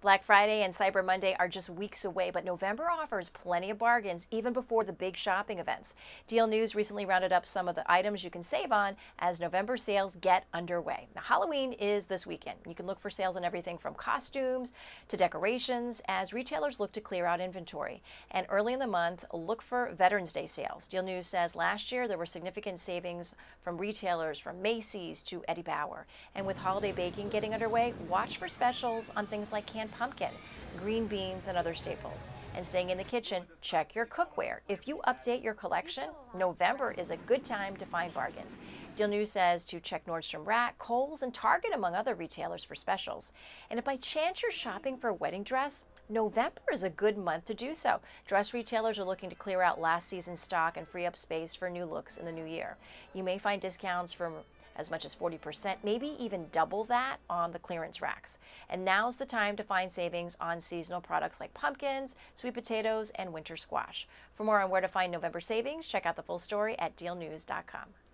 Black Friday and Cyber Monday are just weeks away, but November offers plenty of bargains even before the big shopping events. Deal News recently rounded up some of the items you can save on as November sales get underway. Now, Halloween is this weekend. You can look for sales on everything from costumes to decorations as retailers look to clear out inventory. And early in the month, look for Veterans Day sales. Deal News says last year there were significant savings from retailers from Macy's to Eddie Bauer. And with holiday baking getting underway, watch for specials on things like pumpkin, green beans, and other staples. And staying in the kitchen, check your cookware. If you update your collection, November is a good time to find bargains. Deal News says to check Nordstrom Rack, Kohl's, and Target, among other retailers, for specials. And if by chance you're shopping for a wedding dress, November is a good month to do so. Dress retailers are looking to clear out last season's stock and free up space for new looks in the new year. You may find discounts from as much as 40%, maybe even double that on the clearance racks. And now's the time to find savings on seasonal products like pumpkins, sweet potatoes, and winter squash. For more on where to find November savings, check out the full story at dealnews.com.